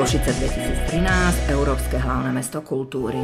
Košice 2013, Európske hlavné mesto kultúry.